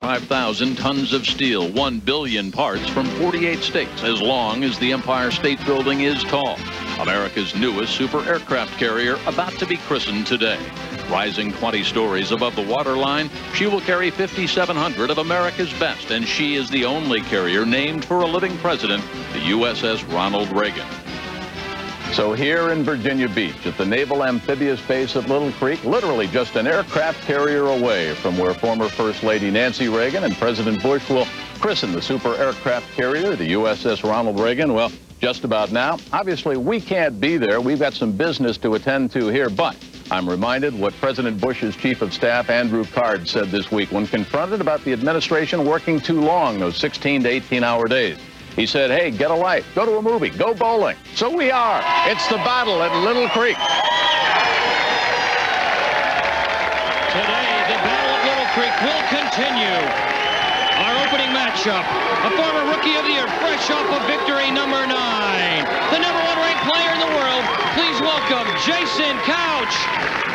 5,000 tons of steel, 1 billion parts from 48 states, as long as the Empire State Building is tall. America's newest super aircraft carrier about to be christened today. Rising 20 stories above the waterline, she will carry 5,700 of America's best, and she is the only carrier named for a living president, the USS Ronald Reagan. So here in Virginia Beach at the Naval Amphibious Base at Little Creek, literally just an aircraft carrier away from where former First Lady Nancy Reagan and President Bush will christen the super aircraft carrier, the USS Ronald Reagan. Well, just about now. Obviously, we can't be there. We've got some business to attend to here, but I'm reminded what President Bush's chief of staff, Andrew Card, said this week when confronted about the administration working too long, those 16 to 18 hour days. He said, hey, get a life, go to a movie, go bowling. So we are. It's the battle at Little Creek. Today, the battle at Little Creek will continue. Our opening matchup, a former Rookie of the Year, fresh off of victory number nine. The number one ranked player in the world, please welcome Jason Couch.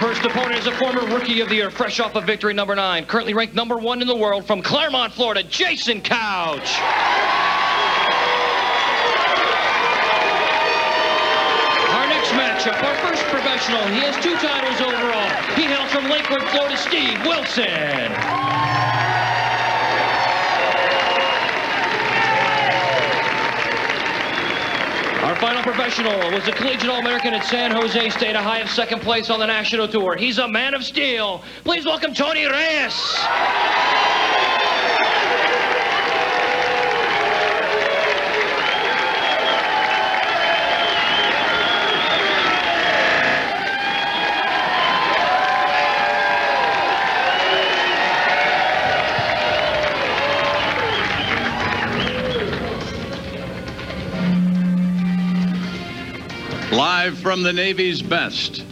First opponent is a former Rookie of the Year, fresh off of victory number nine, currently ranked number one in the world from Clermont, Florida, Jason Couch. Our next matchup, our first professional, he has two titles overall. He hails from Lake Worth, Florida, Steve Wilson. Our final professional was a collegiate All-American at San Jose State, a high of second place on the national tour. He's a man of steel. Please welcome Tony Reyes. Live from the Navy's best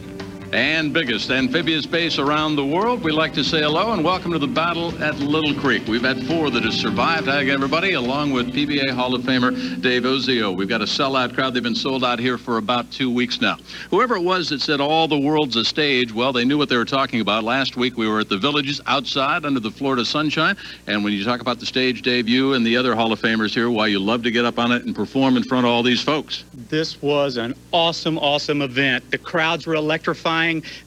and biggest amphibious base around the world, we'd like to say hello and welcome to the battle at Little Creek. We've had four that have survived. Hi, everybody, along with PBA Hall of Famer Dave Ozio. We've got a sellout crowd. They've been sold out here for about two weeks now. Whoever it was that said all the world's a stage, well, they knew what they were talking about. Last week we were at the Villages outside under the Florida sunshine. And when you talk about the stage, Dave, you and the other Hall of Famers here, why you love to get up on it and perform in front of all these folks. This was an awesome, awesome event. The crowds were electrifying.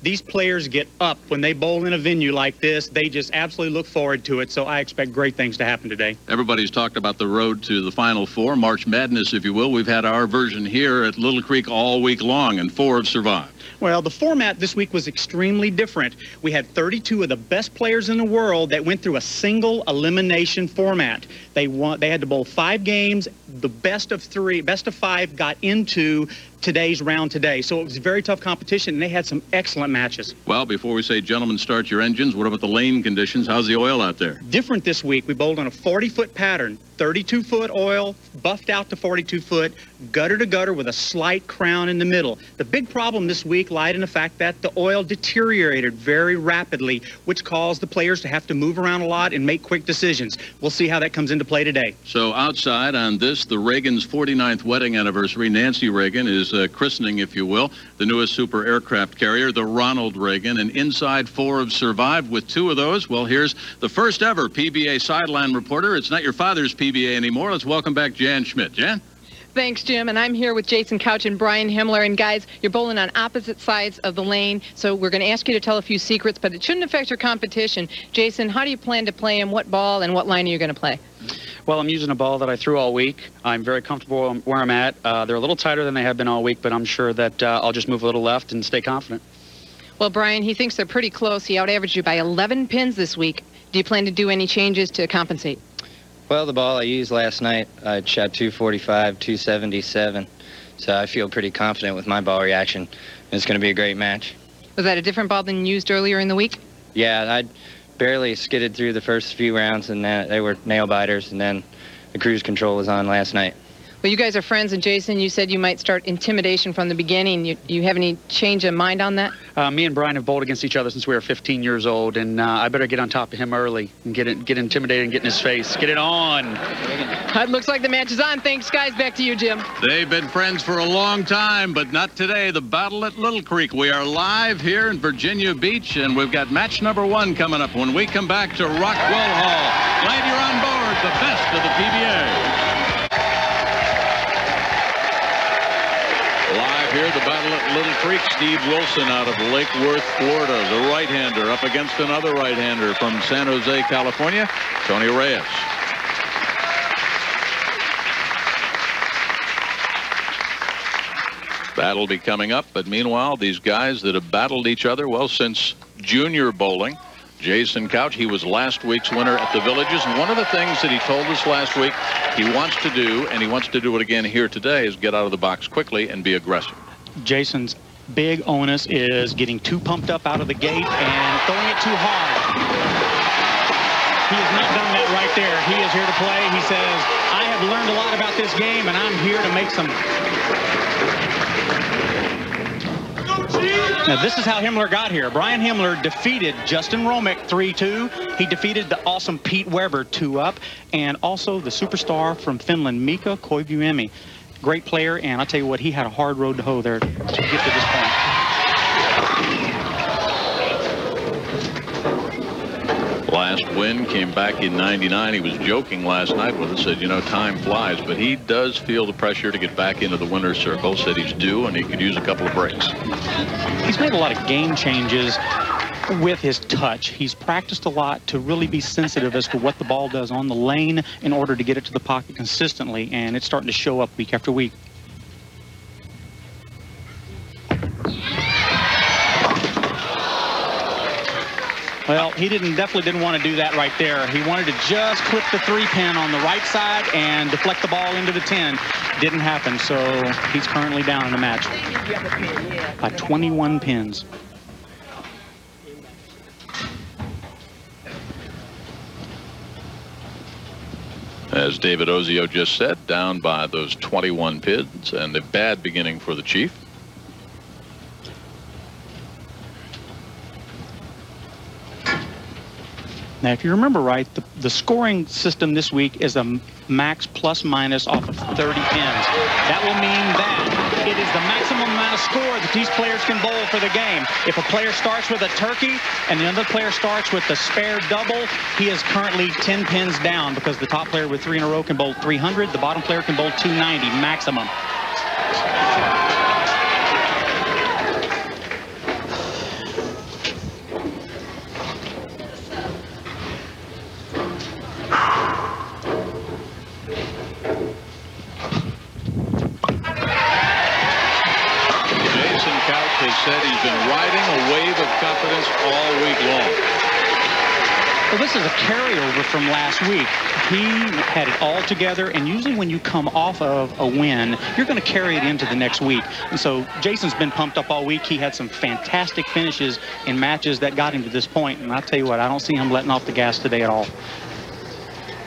These players get up when they bowl in a venue like this. They just absolutely look forward to it. So I expect great things to happen today. Everybody's talked about the road to the Final Four, March Madness, if you will. We've had our version here at Little Creek all week long, and four have survived. Well, the format this week was extremely different. We had 32 of the best players in the world that went through a single elimination format. They won, they had to bowl five games. The best of three, best of five got into today's round today. So it was very tough competition, and they had some excellent matches. Well, before we say, gentlemen, start your engines, what about the lane conditions? How's the oil out there? Different this week. We bowled on a 40-foot pattern, 32-foot oil, buffed out to 42-foot, gutter to gutter with a slight crown in the middle. The big problem this week lied in the fact that the oil deteriorated very rapidly, which caused the players to have to move around a lot and make quick decisions. We'll see how that comes into play today. So outside on this, the Reagan's 49th wedding anniversary, Nancy Reagan is uh, christening, if you will, the newest super aircraft carrier, the Ronald Reagan. And inside, four have survived. With two of those, well, here's the first ever PBA sideline reporter. It's not your father's PBA anymore. Let's welcome back Jan Schmidt. Jan? Thanks, Jim. And I'm here with Jason Couch and Brian Himmler. And guys, you're bowling on opposite sides of the lane. So we're going to ask you to tell a few secrets, but it shouldn't affect your competition. Jason, how do you plan to play him? What ball and what line are you going to play? Well, I'm using a ball that I threw all week. I'm very comfortable where I'm at. Uh, they're a little tighter than they have been all week, but I'm sure that uh, I'll just move a little left and stay confident. Well, Brian, he thinks they're pretty close. He out-averaged you by 11 pins this week. Do you plan to do any changes to compensate? Well, the ball I used last night, I shot 245, 277. So I feel pretty confident with my ball reaction. It's going to be a great match. Was that a different ball than you used earlier in the week? Yeah, I barely skidded through the first few rounds, and then they were nail biters, and then the cruise control was on last night. Well, you guys are friends, and Jason, you said you might start intimidation from the beginning. You, you have any change of mind on that? Uh, me and Brian have bowled against each other since we were 15 years old, and uh, I better get on top of him early and get it, get intimidated and get in his face. Get it on. It looks like the match is on. Thanks, guys. Back to you, Jim. They've been friends for a long time, but not today. The battle at Little Creek. We are live here in Virginia Beach, and we've got match number one coming up when we come back to Rockwell Hall. Glad you're on board the best of the PBA. Here, the battle at Little Creek. Steve Wilson out of Lake Worth, Florida. The right-hander up against another right-hander from San Jose, California, Tony Reyes. That'll be coming up, but meanwhile, these guys that have battled each other, well, since junior bowling, Jason Couch, he was last week's winner at the Villages. One of the things that he told us last week he wants to do, and he wants to do it again here today, is get out of the box quickly and be aggressive. Jason's big onus is getting too pumped up out of the gate and throwing it too hard. He has not done that right there. He is here to play. He says, I have learned a lot about this game, and I'm here to make some Now, this is how Himmler got here. Brian Himmler defeated Justin Hromek 3-2. He defeated the awesome Pete Weber 2-up, and also the superstar from Finland, Mika Koivuniemi. Great player, and I'll tell you what, he had a hard road to hoe there to get to this point. Last win came back in 99. He was joking last night with us, said, you know, time flies, but he does feel the pressure to get back into the winner's circle, said he's due, and he could use a couple of breaks. He's made a lot of game changes with his touch. He's practiced a lot to really be sensitive as to what the ball does on the lane in order to get it to the pocket consistently, and it's starting to show up week after week. Well, he didn't definitely didn't want to do that right there. He wanted to just clip the three pin on the right side and deflect the ball into the 10. Didn't happen, so he's currently down in the match by 21 pins. As David Ozio just said, down by those 21 pins and a bad beginning for the Chief. Now, if you remember right, the, the scoring system this week is a max plus minus off of 30 pins. That will mean that it is the maximum amount of score that these players can bowl for the game. If a player starts with a turkey and the other player starts with the spare double, he is currently 10 pins down because the top player with three in a row can bowl 300, the bottom player can bowl 290 maximum. Said he's been riding a wave of confidence all week long. Well, this is a carryover from last week. He had it all together, and usually when you come off of a win, you're going to carry it into the next week. And so Jason's been pumped up all week. He had some fantastic finishes in matches that got him to this point, and I'll tell you what, I don't see him letting off the gas today at all.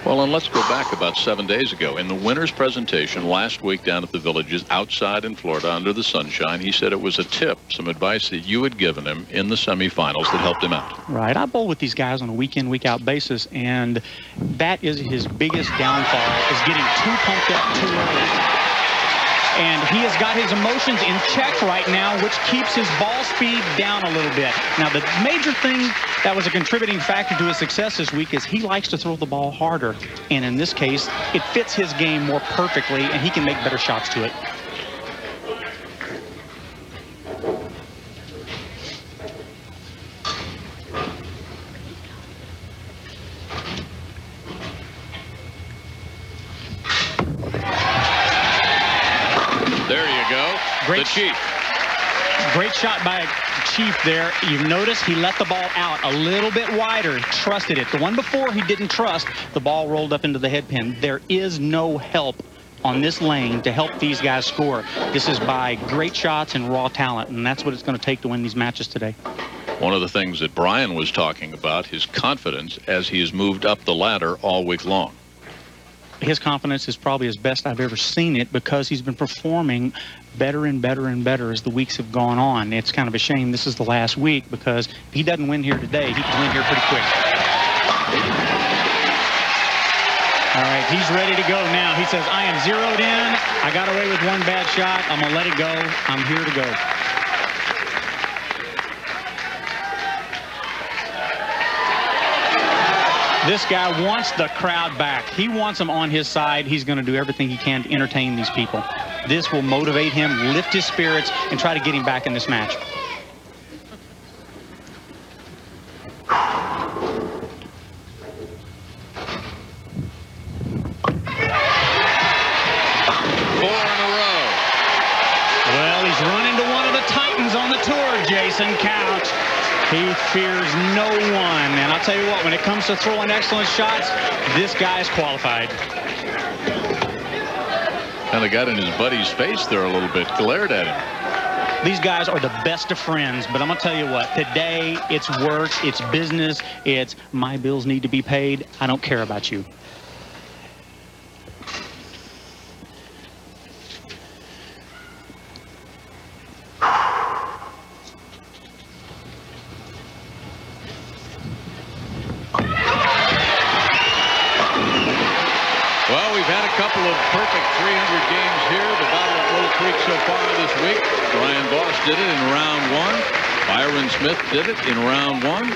Well, and let's go back about seven days ago. In the winner's presentation last week down at the villages outside in Florida under the sunshine, he said it was a tip, some advice that you had given him in the semifinals that helped him out. Right. I bowl with these guys on a week in, week out basis, and that is his biggest downfall, is getting too pumped up too early and he has got his emotions in check right now, which keeps his ball speed down a little bit. Now, the major thing that was a contributing factor to his success this week is he likes to throw the ball harder, and in this case, it fits his game more perfectly, and he can make better shots to it. Great, Chief. Great shot by Chief there. You've noticed he let the ball out a little bit wider, trusted it. The one before he didn't trust, the ball rolled up into the head pin. There is no help on this lane to help these guys score. This is by great shots and raw talent, and that's what it's going to take to win these matches today. One of the things that Brian was talking about, his confidence as he has moved up the ladder all week long his confidence is probably as best I've ever seen it because he's been performing better and better and better as the weeks have gone on. It's kind of a shame this is the last week because if he doesn't win here today, he can win here pretty quick. All right, he's ready to go now. He says, I am zeroed in. I got away with one bad shot. I'm going to let it go. I'm here to go. This guy wants the crowd back. He wants them on his side. He's going to do everything he can to entertain these people. This will motivate him, lift his spirits, and try to get him back in this match. Four in a row. Well, he's run into one of the titans on the tour, Jason Couch. He fears no one. And I'll tell you what, when it comes to throwing excellent shots, this guy is qualified. Kind of got in his buddy's face there a little bit, glared at him. These guys are the best of friends, but I'm going to tell you what, today it's work, it's business, it's my bills need to be paid. I don't care about you. Well, we've had a couple of perfect 300 games here. The Battle of Little Creek so far this week. Brian Voss did it in round one. Byron Smith did it in round one.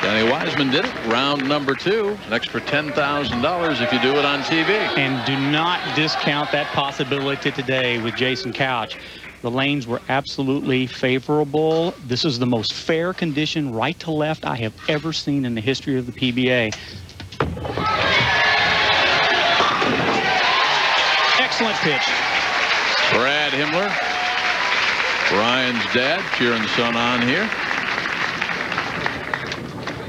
Danny Wiseman did it round number two. An extra $10,000 if you do it on TV. And do not discount that possibility today with Jason Couch. The lanes were absolutely favorable. This is the most fair condition right to left I have ever seen in the history of the PBA. Excellent pitch. Brad Himmler, Brian's dad, cheering the son on here.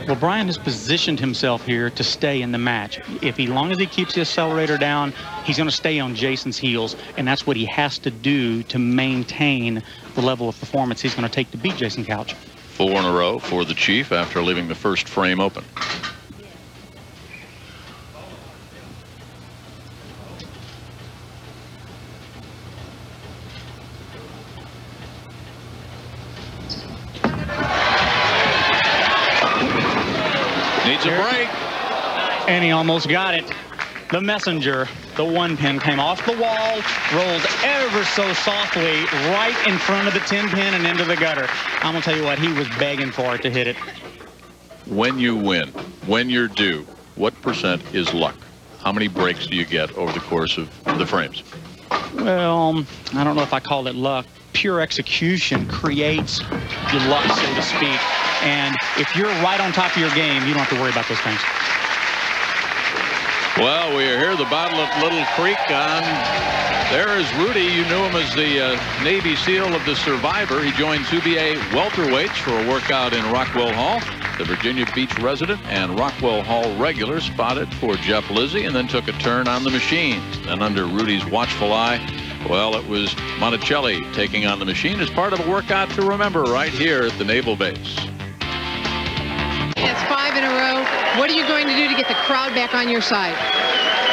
Well, Brian has positioned himself here to stay in the match. If he, long as he keeps the accelerator down, he's going to stay on Jason's heels, and that's what he has to do to maintain the level of performance he's going to take to beat Jason Couch. Four in a row for the Chief after leaving the first frame open. He almost got it. The messenger, the one pin came off the wall, rolled ever so softly right in front of the 10 pin and into the gutter. I'm going to tell you what, he was begging for it to hit it. When you win, when you're due, what percent is luck? How many breaks do you get over the course of the frames? Well, um, I don't know if I call it luck. Pure execution creates your luck, so to speak. And if you're right on top of your game, you don't have to worry about those things. Well, we are here, the Battle of Little Creek. On there is Rudy. You knew him as the uh, Navy SEAL of the Survivor. He joined PBA welterweights for a workout in Rockwell Hall. The Virginia Beach resident and Rockwell Hall regular spotted for Jeff Lizzi and then took a turn on the machine. And under Rudy's watchful eye, well, it was Monticelli taking on the machine as part of a workout to remember right here at the Naval Base. It's five in a row. What are you going to do to get the crowd back on your side?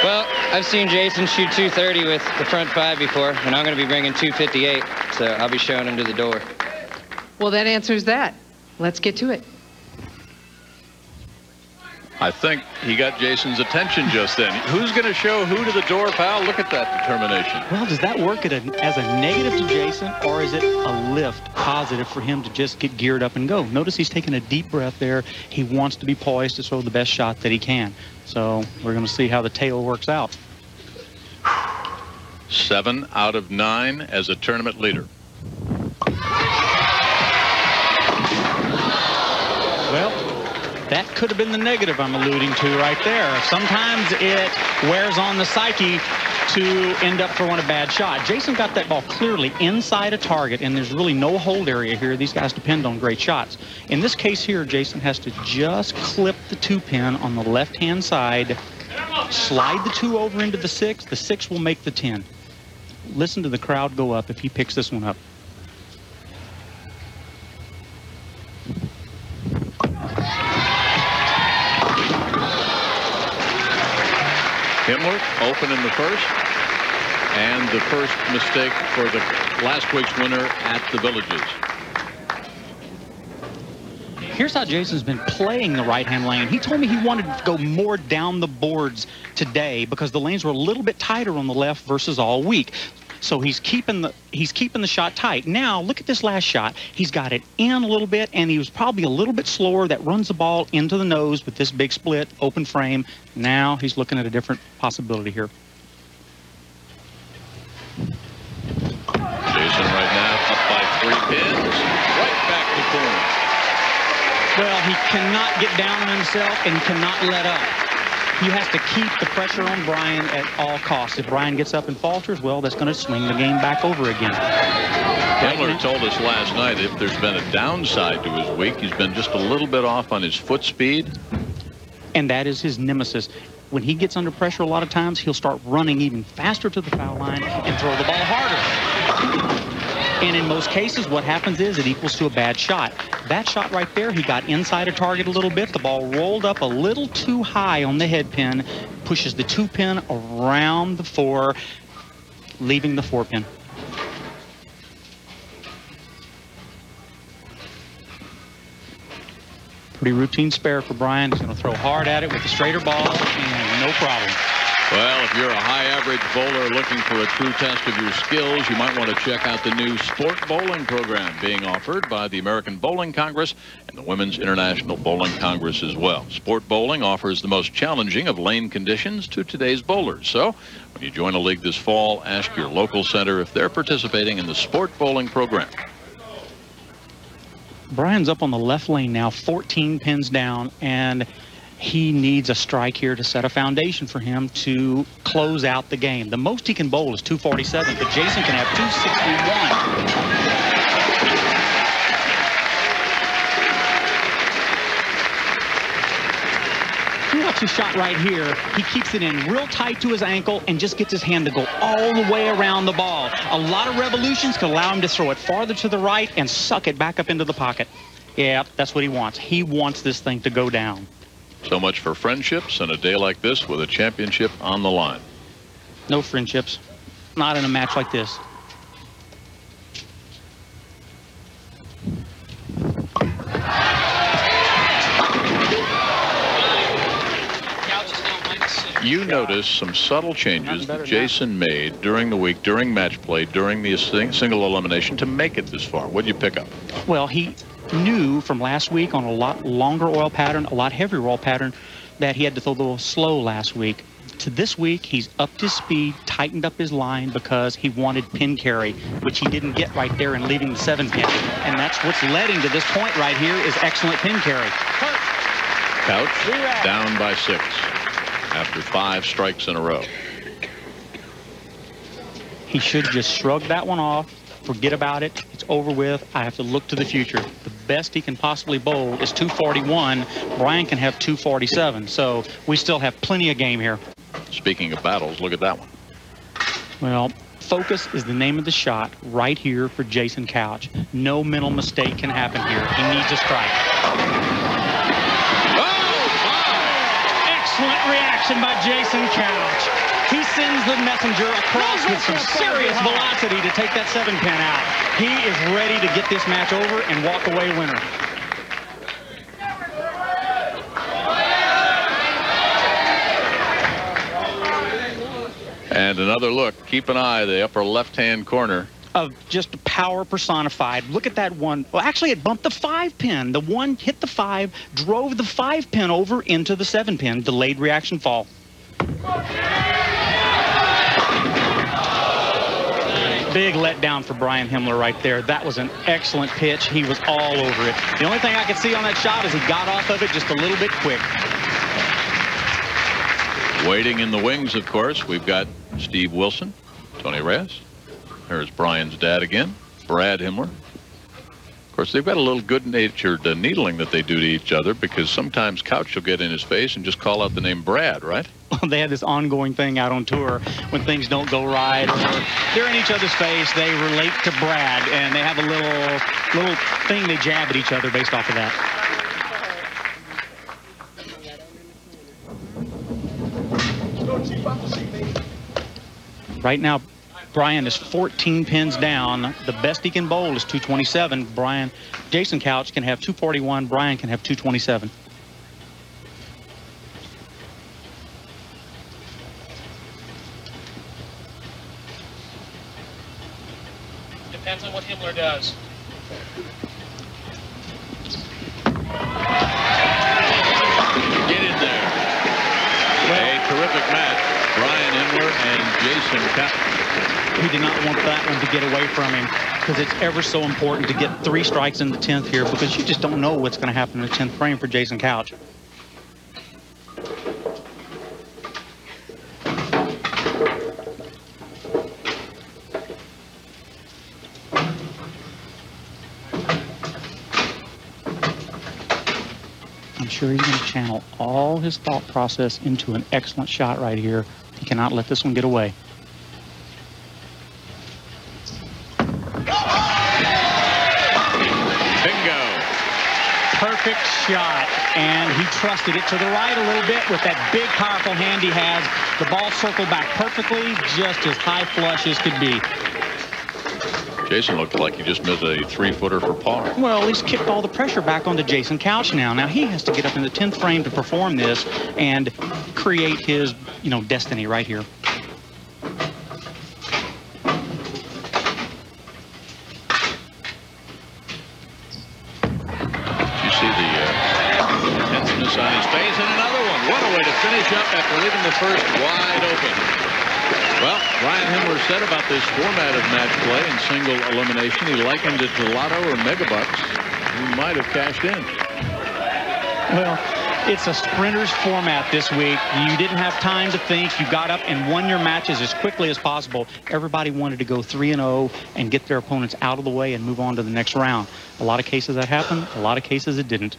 Well, I've seen Jason shoot 230 with the front five before, and I'm going to be bringing 258, so I'll be showing him to the door. Well, that answers that. Let's get to it. I think he got Jason's attention just then. Who's going to show who to the door, pal? Look at that determination. Well, does that work at a, as a negative to Jason, or is it a lift positive for him to just get geared up and go? Notice he's taking a deep breath there. He wants to be poised to throw the best shot that he can. So we're going to see how the tail works out. Seven out of nine as a tournament leader. That could have been the negative I'm alluding to right there. Sometimes it wears on the psyche to end up throwing a bad shot. Jason got that ball clearly inside a target, and there's really no hold area here. These guys depend on great shots. In this case here, Jason has to just clip the two pin on the left-hand side, slide the two over into the six. The six will make the 10. Listen to the crowd go up if he picks this one up. Himmler in the first. And the first mistake for the last week's winner at the Villages. Here's how Jason's been playing the right-hand lane. He told me he wanted to go more down the boards today because the lanes were a little bit tighter on the left versus all week. So he's keeping the he's keeping the shot tight. Now look at this last shot. He's got it in a little bit, and he was probably a little bit slower. That runs the ball into the nose with this big split, open frame. Now he's looking at a different possibility here. Jason right now up by three pins. Right back to corner. Well, he cannot get down on himself and cannot let up. He has to keep the pressure on Brian at all costs. If Brian gets up and falters, well, that's going to swing the game back over again. Himmler told us last night if there's been a downside to his week, he's been just a little bit off on his foot speed. And that is his nemesis. When he gets under pressure a lot of times, he'll start running even faster to the foul line and throw the ball harder. And in most cases, what happens is it equals to a bad shot. That shot right there, he got inside a target a little bit. The ball rolled up a little too high on the head pin, pushes the two pin around the four, leaving the four pin. Pretty routine spare for Brian. He's going to throw hard at it with the straighter ball, and no problem. Well, if you're a high average bowler looking for a true test of your skills, you might want to check out the new sport bowling program being offered by the American Bowling Congress and the Women's International Bowling Congress as well. Sport bowling offers the most challenging of lane conditions to today's bowlers. So when you join a league this fall, ask your local center if they're participating in the sport bowling program. Brian's up on the left lane now, 14 pins down, and he needs a strike here to set a foundation for him to close out the game. The most he can bowl is 247, but Jason can have 261. Watch his shot right here. He keeps it in real tight to his ankle and just gets his hand to go all the way around the ball. A lot of revolutions can allow him to throw it farther to the right and suck it back up into the pocket. Yeah, that's what he wants. He wants this thing to go down. So much for friendships and a day like this with a championship on the line. No friendships. Not in a match like this. You noticed some subtle changes that Jason made during the week, during match play, during the single elimination to make it this far. What did you pick up? Well, he knew from last week on a lot longer oil pattern, a lot heavier oil pattern, that he had to throw a little slow last week. To this week, he's upped his speed, tightened up his line because he wanted pin carry, which he didn't get right there in leaving the seven pin. And that's what's led him to this point right here is excellent pin carry. Couch down by six after five strikes in a row. He should just shrug that one off, forget about it. It's over with. I have to look to the future. The best he can possibly bowl is 241. Brian can have 247. So we still have plenty of game here. Speaking of battles, look at that one. Well, focus is the name of the shot right here for Jason Couch. No mental mistake can happen here. He needs a strike. Oh, Excellent reaction by Jason Couch. He sends the messenger across with some serious velocity to take that seven pin out. He is ready to get this match over and walk away winner. And another look. Keep an eye the upper left-hand corner of just power personified. Look at that one. Well, actually, it bumped the five pin. The one hit the five, drove the five pin over into the seven pin. Delayed reaction fall. Big letdown for Brian Himmler right there. That was an excellent pitch. He was all over it. The only thing I could see on that shot is he got off of it just a little bit quick. Waiting in the wings, of course, we've got Steve Wilson, Tony Reyes. There's Brian's dad again, Brad Himmler. Course, they've got a little good-natured uh, needling that they do to each other because sometimes Couch will get in his face and just call out the name Brad, right? Well, they had this ongoing thing out on tour when things don't go right or they're in each other's face. They relate to Brad, and they have a little little thing they jab at each other based off of that. Right now, Brian is 14 pins down. The best he can bowl is 227. Brian, Jason Couch can have 241. Brian can have 227. Depends on what Himmler does. Get in there. a terrific match. Brian Himmler and Jason Couch. He did not want that one to get away from him because it's ever so important to get three strikes in the 10th here because you just don't know what's going to happen in the 10th frame for Jason Couch. I'm sure he's going to channel all his thought process into an excellent shot right here. He cannot let this one get away. Shot, and he trusted it to the right a little bit with that big, powerful hand he has. The ball circled back perfectly, just as high flush as could be. Jason looked like he just missed a three-footer for par. Well, he's kicked all the pressure back onto Jason Couch now. Now he has to get up in the 10th frame to perform this and create his, you know, destiny right here. You see the uh, tenseness on his face, and another one. What a way to finish up after leaving the first wide open. Well, Brian Himmler said about this format of match play and single elimination, he likened it to Lotto or Megabucks. He might have cashed in. Well, it's a sprinter's format this week. You didn't have time to think. You got up and won your matches as quickly as possible. Everybody wanted to go 3 and 0 and get their opponents out of the way and move on to the next round. A lot of cases that happened, a lot of cases it didn't.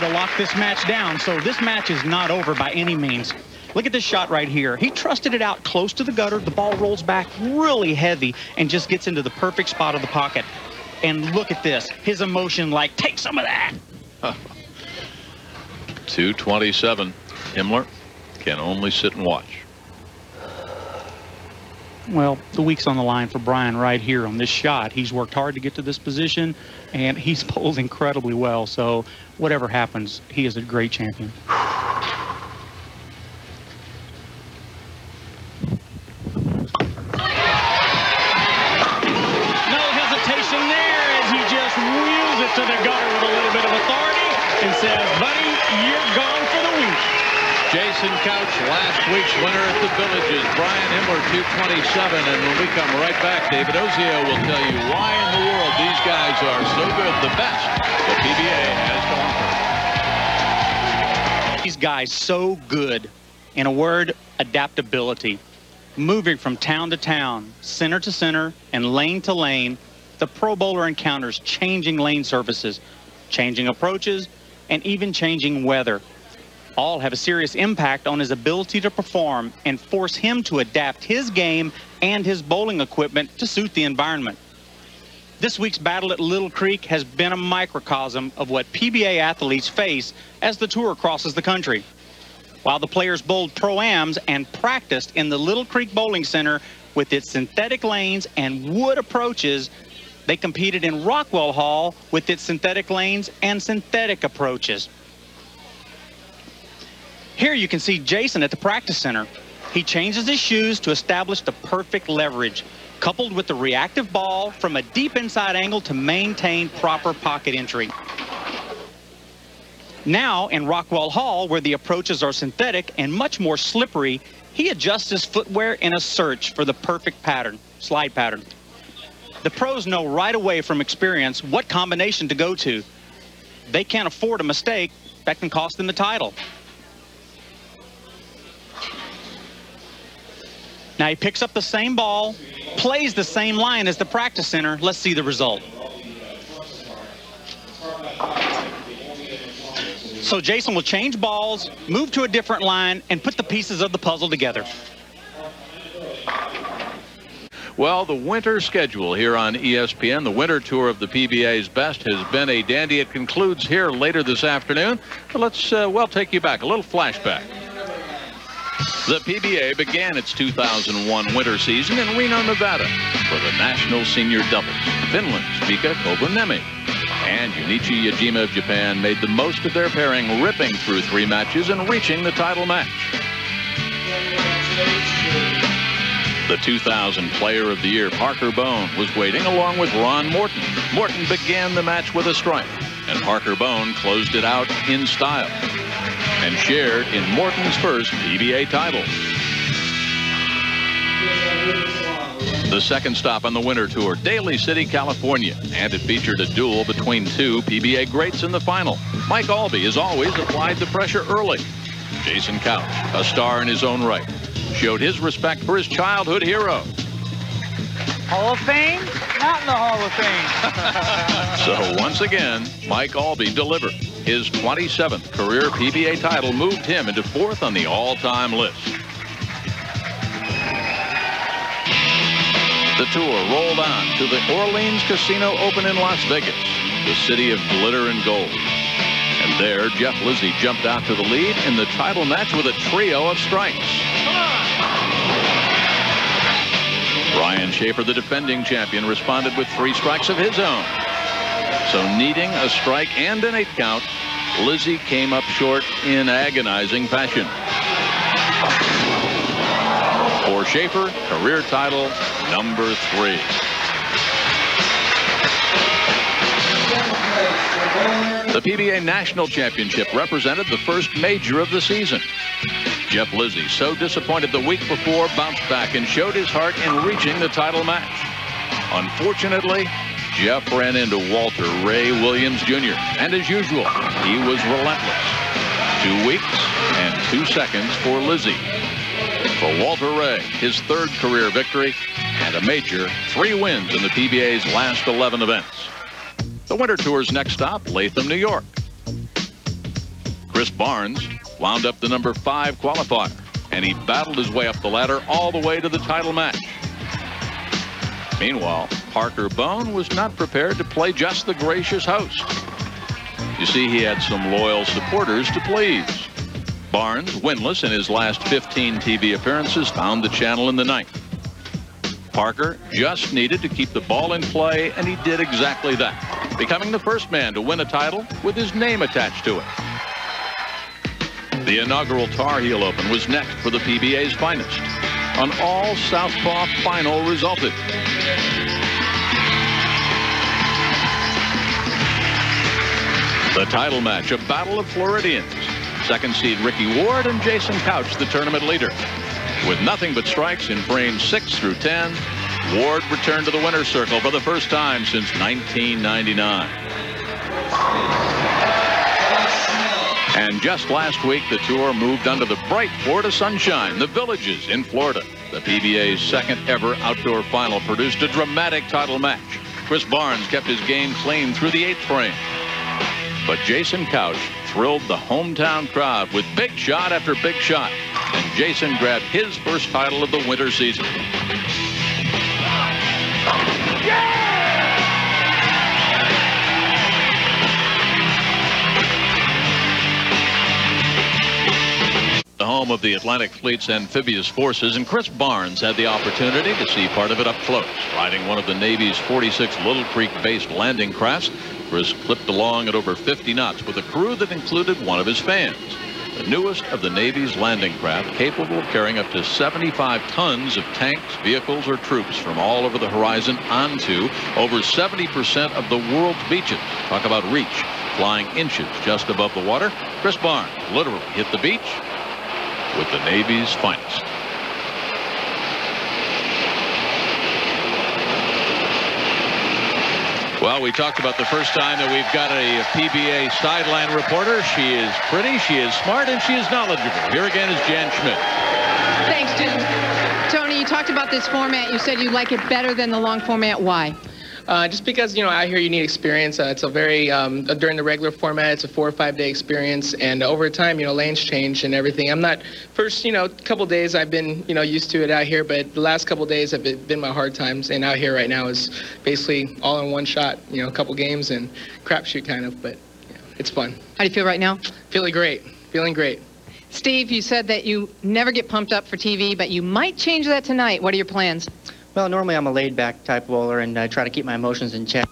To lock this match down. So this match is not over by any means. Look at this shot right here. He trusted it out close to the gutter. The ball rolls back really heavy and just gets into the perfect spot of the pocket. And look at this. His emotion like, take some of that. 227. Himmler can only sit and watch. Well, the week's on the line for Brian right here on this shot. He's worked hard to get to this position, and he's bowled incredibly well. So whatever happens, he is a great champion. No hesitation there as he just wheels it to the gutter with a little bit of authority and says, buddy, you're gone for the week. Jason Couch, last week's winner at the Villages. Brian Himmler, 227. And when we come right back, David Ozio will tell you why in the world these guys are so good, the best the PBA has to offer. These guys so good. In a word, adaptability. Moving from town to town, center to center, and lane to lane, the Pro Bowler encounters changing lane surfaces, changing approaches, and even changing weather. All have a serious impact on his ability to perform and force him to adapt his game and his bowling equipment to suit the environment. This week's battle at Little Creek has been a microcosm of what PBA athletes face as the tour crosses the country. While the players bowled pro-ams and practiced in the Little Creek Bowling Center with its synthetic lanes and wood approaches, they competed in Rockwell Hall with its synthetic lanes and synthetic approaches. Here you can see Jason at the practice center. He changes his shoes to establish the perfect leverage, coupled with the reactive ball from a deep inside angle to maintain proper pocket entry. Now in Rockwell Hall, where the approaches are synthetic and much more slippery, he adjusts his footwear in a search for the perfect pattern, slide pattern. The pros know right away from experience what combination to go to. They can't afford a mistake that can cost them the title. Now he picks up the same ball, plays the same line as the practice center. Let's see the result. So Jason will change balls, move to a different line, and put the pieces of the puzzle together. Well, the winter schedule here on ESPN, the winter tour of the PBA's best has been a dandy. It concludes here later this afternoon. But let's, uh, well, take you back, a little flashback. The PBA began its 2001 winter season in Reno, Nevada for the National Senior Doubles. Finland's Mika Koivuniemi and Junichi Yajima of Japan made the most of their pairing, ripping through three matches and reaching the title match. The 2000 Player of the Year, Parker Bohn, was waiting along with Ron Morton. Morton began the match with a strike, and Parker Bohn closed it out in style and shared in Morton's first PBA title. The second stop on the winter tour, Daly City, California, and it featured a duel between two PBA greats in the final. Mike Aulby, as always, applied the pressure early. Jason Couch, a star in his own right, showed his respect for his childhood hero. Hall of Fame? Not in the Hall of Fame. so once again, Mike Aulby delivered. His 27th career PBA title moved him into fourth on the all-time list. The tour rolled on to the Orleans Casino Open in Las Vegas, the city of glitter and gold. And there, Jeff Lizzi jumped out to the lead in the title match with a trio of strikes. Ryan Shafer, the defending champion, responded with three strikes of his own. So needing a strike and an eight count, Lizzi came up short in agonizing fashion. For Shafer, career title number three. The PBA National Championship represented the first major of the season. Jeff Lizzi, so disappointed the week before, bounced back and showed his heart in reaching the title match. Unfortunately, Jeff ran into Walter Ray Williams Jr., and as usual, he was relentless. Two weeks and two seconds for Lizzi. For Walter Ray, his third career victory, and a major three wins in the PBA's last 11 events. The Winter Tour's next stop, Latham, New York. Chris Barnes wound up the number five qualifier, and he battled his way up the ladder all the way to the title match. Meanwhile, Parker Bohn was not prepared to play just the gracious host. You see, he had some loyal supporters to please. Barnes, winless in his last 15 TV appearances, found the channel in the ninth. Parker just needed to keep the ball in play, and he did exactly that, becoming the first man to win a title with his name attached to it. The inaugural Tar Heel Open was next for the PBA's finest. An all-Southpaw final resulted. The title match, a battle of Floridians. Second seed Ricky Ward and Jason Couch, the tournament leader. With nothing but strikes in frames 6 through 10, Ward returned to the winner's circle for the first time since 1999. And just last week, the tour moved under the bright Florida sunshine, the Villages in Florida. The PBA's second ever outdoor final produced a dramatic title match. Chris Barnes kept his game clean through the eighth frame. But Jason Couch thrilled the hometown crowd with big shot after big shot. And Jason grabbed his first title of the winter season. the home of the Atlantic Fleet's amphibious forces, and Chris Barnes had the opportunity to see part of it up close. Riding one of the Navy's 46 Little Creek-based landing crafts, Chris clipped along at over 50 knots with a crew that included one of his fans. The newest of the Navy's landing craft, capable of carrying up to 75 tons of tanks, vehicles, or troops from all over the horizon onto over 70% of the world's beaches. Talk about reach, flying inches just above the water. Chris Barnes literally hit the beach with the Navy's finest. Well, we talked about the first time that we've got a PBA sideline reporter. She is pretty, she is smart, and she is knowledgeable. Here again is Jan Schmidt. Thanks, Jim. Tony, you talked about this format. You said you like it better than the long format. Why? Uh, just because you know I hear you need experience. Uh, it's a very um, during the regular format, it's a four or five day experience, and over time, you know, lanes change and everything. I'm not first, you know, couple days I've been you know used to it out here, but the last couple days have been my hard times, and out here right now is basically all in one shot. You know, a couple games and crapshoot kind of, but you know, it's fun. How do you feel right now? Feeling great. Feeling great. Steve, you said that you never get pumped up for TV, but you might change that tonight. What are your plans? Well, normally I'm a laid-back type bowler, and I try to keep my emotions in check.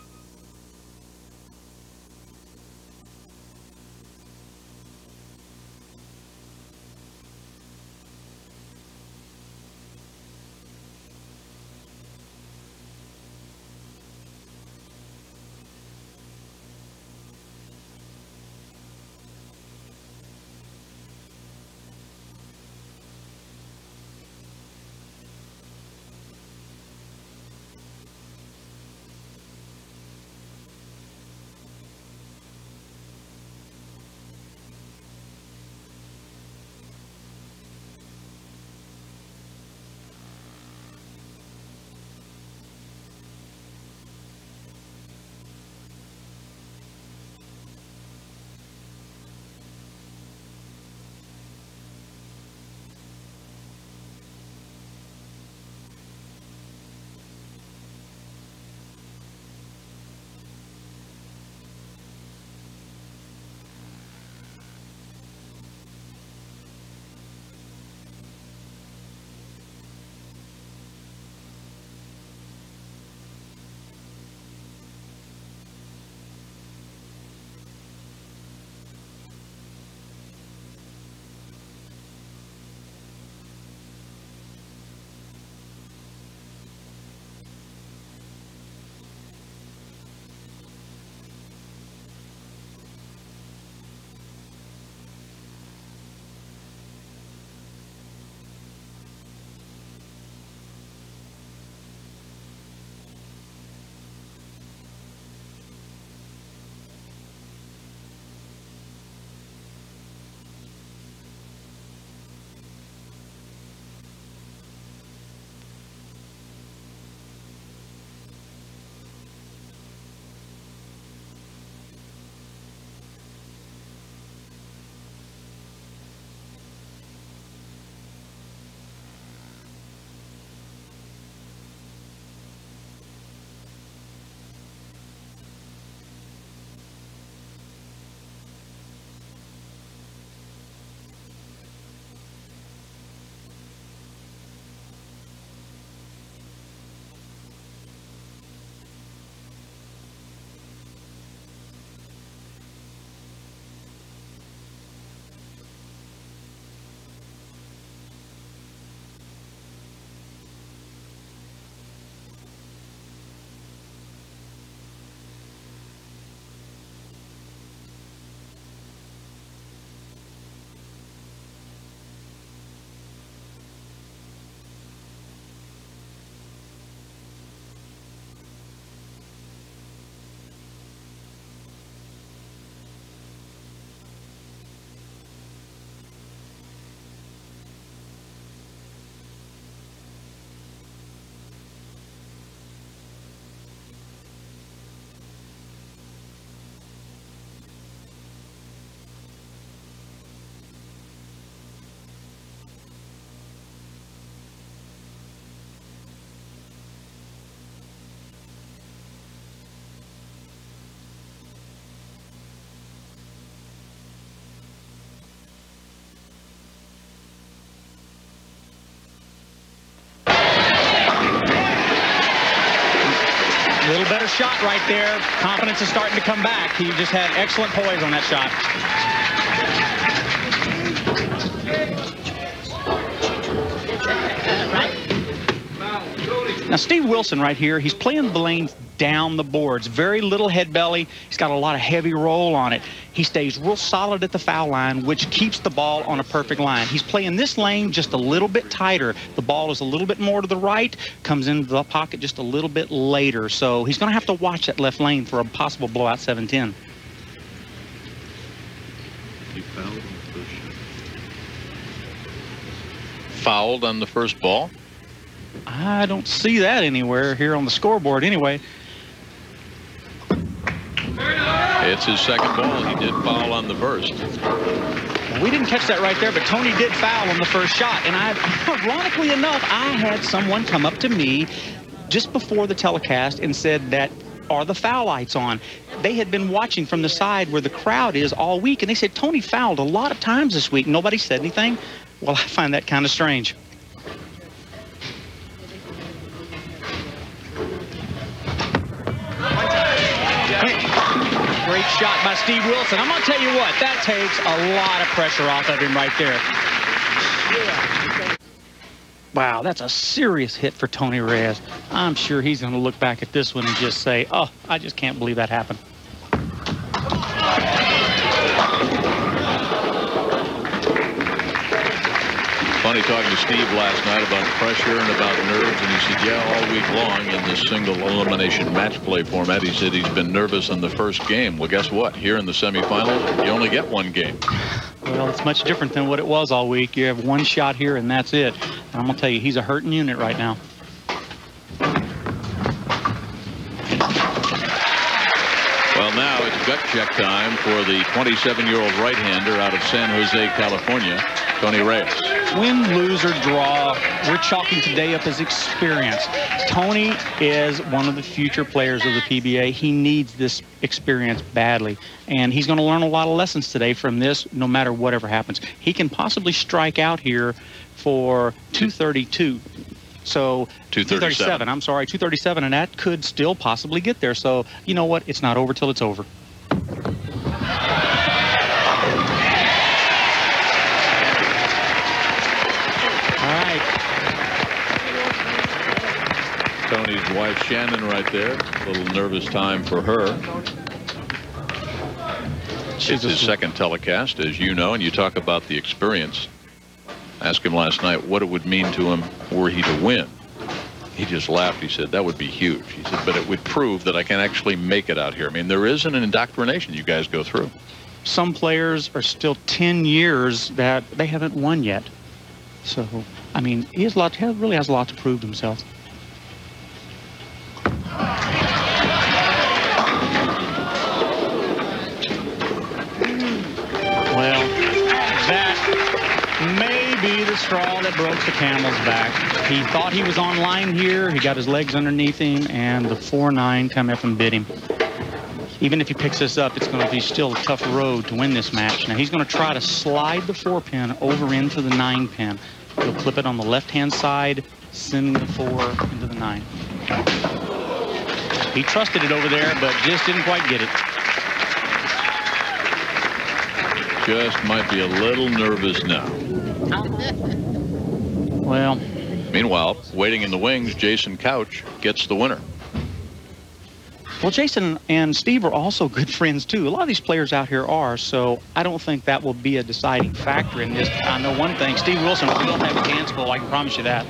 Little better shot right there. Confidence is starting to come back. He just had excellent poise on that shot. Now, Steve Wilson right here, he's playing the lanes down the boards. Very little head belly. He's got a lot of heavy roll on it. He stays real solid at the foul line, which keeps the ball on a perfect line. He's playing this lane just a little bit tighter. The ball is a little bit more to the right, comes into the pocket just a little bit later. So he's going to have to watch that left lane for a possible blowout 7-10. Fouled on the first ball? I don't see that anywhere here on the scoreboard anyway. It's his second ball. He did foul on the first. We didn't catch that right there, but Tony did foul on the first shot. And I, ironically enough, I had someone come up to me just before the telecast and said that are the foul lights on? They had been watching from the side where the crowd is all week, and they said Tony fouled a lot of times this week. Nobody said anything. Well, I find that kind of strange. Great shot by Steve Wilson. I'm going to tell you what, that takes a lot of pressure off of him right there. Wow, that's a serious hit for Tony Reyes. I'm sure he's going to look back at this one and just say, oh, I just can't believe that happened. Funny talking to Steve last night about pressure and about nerves, and he said, yeah, all week long in this single elimination match play format, he said he's been nervous in the first game. Well, guess what? Here in the semifinals, you only get one game. Well, it's much different than what it was all week. You have one shot here, and that's it. And I'm going to tell you, he's a hurting unit right now. Well, now it's gut check time for the 27-year-old right-hander out of San Jose, California, Tony Reyes. Win, lose, or draw, we're chalking today up as experience. Tony is one of the future players of the PBA. He needs this experience badly, and he's going to learn a lot of lessons today from this, no matter whatever happens. He can possibly strike out here for 232. So 237. I'm sorry, 237, and that could still possibly get there. So you know what? It's not over till it's over. All right. Tony's wife Shannon right there. A little nervous time for her. It's his second telecast, as you know, and you talk about the experience. Asked him last night what it would mean to him were he to win. He just laughed. He said, that would be huge. He said, but it would prove that I can actually make it out here. I mean, there is an indoctrination you guys go through. Some players are still 10 years that they haven't won yet. So, I mean, he has a lot, he really has a lot to prove to himself. Straw that broke the camel's back. He thought he was on line here. He got his legs underneath him, and the 4-9 come up and bit him. Even if he picks this up, it's going to be still a tough road to win this match. Now, he's going to try to slide the 4-pin over into the 9-pin. He'll clip it on the left-hand side, sending the 4 into the 9. He trusted it over there, but just didn't quite get it. Just might be a little nervous now. Well. Meanwhile, waiting in the wings, Jason Couch gets the winner. Well, Jason and Steve are also good friends, too. A lot of these players out here are, so I don't think that will be a deciding factor in this. I know one thing, Steve Wilson will have a hands full, I can promise you that.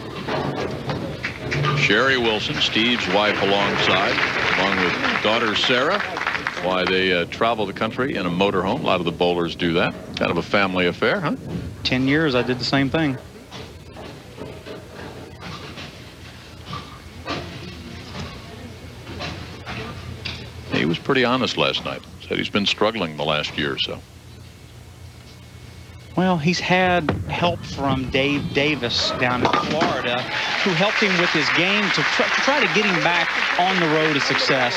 Sherry Wilson, Steve's wife alongside, along with daughter Sarah. Why they uh, travel the country in a motorhome. A lot of the bowlers do that. Kind of a family affair, huh? Ten years, I did the same thing. Pretty honest last night. Said he's been struggling the last year or so. Well, he's had help from Dave Davis down in Florida, who helped him with his game to try, to try to get him back on the road to success.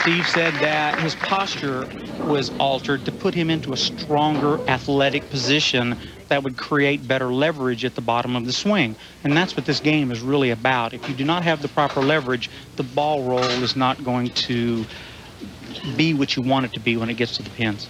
Steve said that his posture was altered to put him into a stronger athletic position that would create better leverage at the bottom of the swing. And that's what this game is really about. If you do not have the proper leverage, the ball roll is not going to be what you want it to be when it gets to the pins.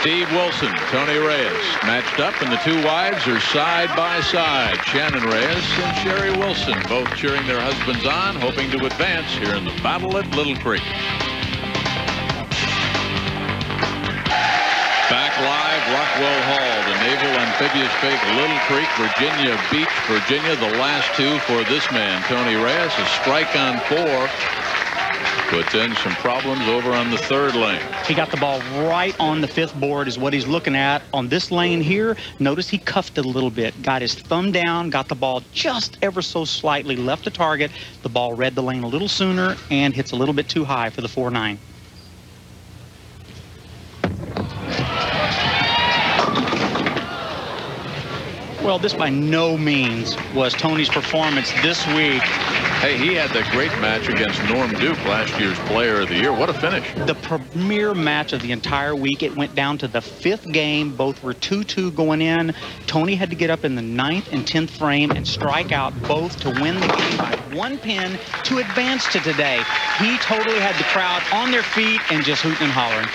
Steve Wilson, Tony Reyes, matched up, and the two wives are side by side. Shannon Reyes and Sherry Wilson, both cheering their husbands on, hoping to advance here in the battle at Little Creek. Rockwell Hall, the Naval Amphibious Base, Little Creek, Virginia Beach, Virginia. The last two for this man, Tony Reyes, a strike on four. Puts in some problems over on the third lane. He got the ball right on the fifth board is what he's looking at. On this lane here, notice he cuffed it a little bit. Got his thumb down, got the ball just ever so slightly left the target. The ball read the lane a little sooner and hits a little bit too high for the 4-9. Well, this by no means was Tony's performance this week. Hey, he had that great match against Norm Duke, last year's Player of the Year. What a finish. The premier match of the entire week. It went down to the fifth game. Both were 2-2 going in. Tony had to get up in the ninth and 10th frame and strike out both to win the game by one pin to advance to today. He totally had the crowd on their feet and just hooting and hollering.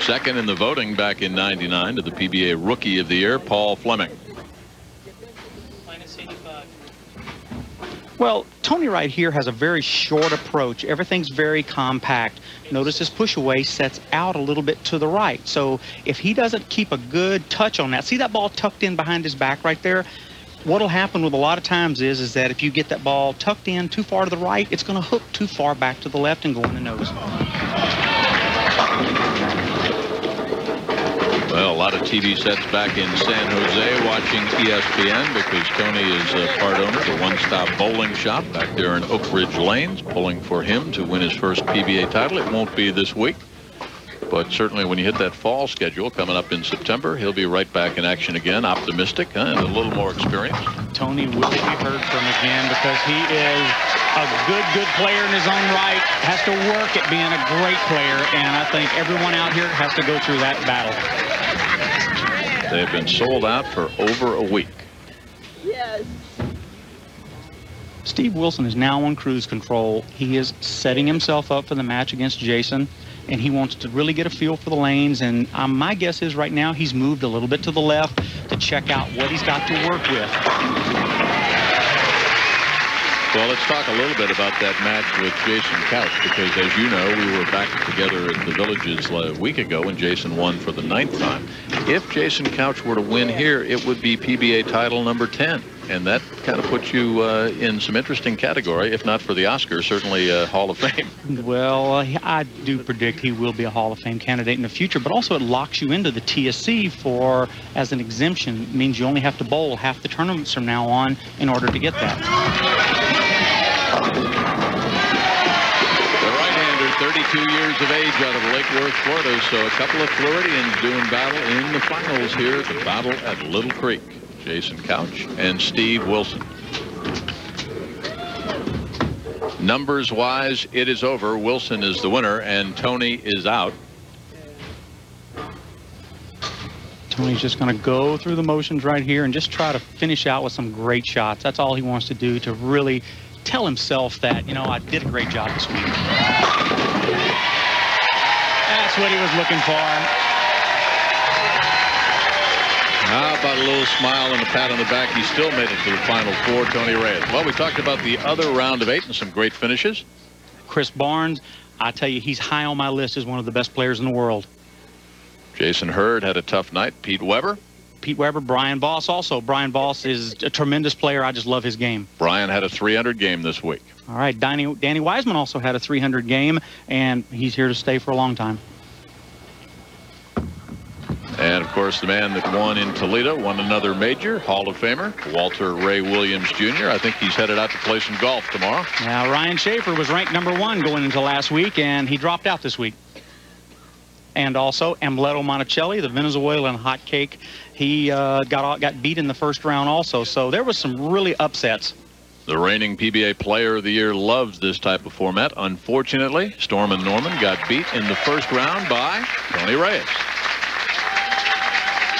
Second in the voting back in 99 to the PBA Rookie of the Year, Paul Fleming. Well, Tony right here has a very short approach. Everything's very compact. Notice his push away sets out a little bit to the right. So if he doesn't keep a good touch on that, see that ball tucked in behind his back right there? What'll happen with a lot of times is, is that if you get that ball tucked in too far to the right, it's going to hook too far back to the left and go in the nose. Well, a lot of TV sets back in San Jose watching ESPN because Tony is a part owner of one-stop bowling shop back there in Oak Ridge Lanes, pulling for him to win his first PBA title. It won't be this week, but certainly when you hit that fall schedule coming up in September, he'll be right back in action again, optimistic huh, and a little more experience. Tony will be heard from again because he is a good, good player in his own right, has to work at being a great player, and I think everyone out here has to go through that battle. They've been sold out for over a week. Yes. Steve Wilson is now on cruise control. He is setting himself up for the match against Jason, and he wants to really get a feel for the lanes. And um, my guess is right now he's moved a little bit to the left to check out what he's got to work with. Well, let's talk a little bit about that match with Jason Couch because, as you know, we were back together at the Villages a week ago when Jason won for the ninth time. If Jason Couch were to win here, it would be PBA title number 10. And that kind of puts you uh, in some interesting category, if not for the Oscars, certainly uh, Hall of Fame. Well, I do predict he will be a Hall of Fame candidate in the future, but also it locks you into the TSC for, as an exemption, it means you only have to bowl half the tournaments from now on in order to get that. The right-hander, 32 years of age out of Lake Worth, Florida. So a couple of Floridians doing battle in the finals here. The battle at Little Creek. Jason Couch and Steve Wilson. Numbers-wise, it is over. Wilson is the winner, and Tony is out. Tony's just going to go through the motions right here and just try to finish out with some great shots. That's all he wants to do to really tell himself that, you know, I did a great job this week. That's what he was looking for. A little smile and a pat on the back? He still made it to the Final Four, Tony Reyes. Well, we talked about the other round of eight and some great finishes. Chris Barnes, I tell you, he's high on my list as one of the best players in the world. Jason Hurd had a tough night. Pete Weber. Pete Weber, Brian Voss also. Brian Voss is a tremendous player. I just love his game. Brian had a 300 game this week. All right, Danny, Danny Wiseman also had a 300 game, and he's here to stay for a long time. And, of course, the man that won in Toledo won another major, Hall of Famer, Walter Ray Williams Jr. I think he's headed out to play some golf tomorrow. Now, Ryan Shafer was ranked number one going into last week, and he dropped out this week and also Amleto Monacelli, the Venezuelan hot cake. He uh, got got beat in the first round also. So there was some really upsets. The reigning PBA Player of the Year loves this type of format. Unfortunately, Stormin Norman got beat in the first round by Tony Reyes.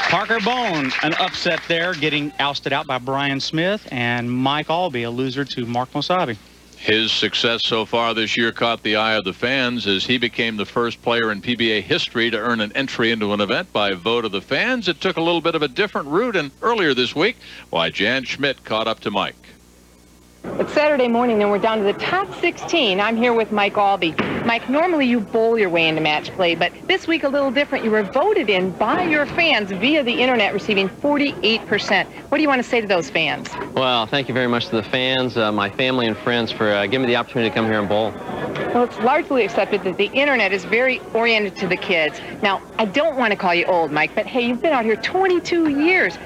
Parker Bohn, an upset there, getting ousted out by Brian Smith, and Mike Aulby, a loser to Mark Mosabi. His success so far this year caught the eye of the fans as he became the first player in PBA history to earn an entry into an event by vote of the fans. It took a little bit of a different route, and earlier this week, why Jan Schmidt caught up to Mike. It's Saturday morning and we're down to the top 16. I'm here with Mike Aulby. Mike, normally you bowl your way into match play, but this week a little different. You were voted in by your fans via the internet, receiving 48%. What do you want to say to those fans? Well, thank you very much to the fans, uh, my family and friends for uh, giving me the opportunity to come here and bowl. Well, it's largely accepted that the internet is very oriented to the kids. Now, I don't want to call you old, Mike, but hey, you've been out here 22 years.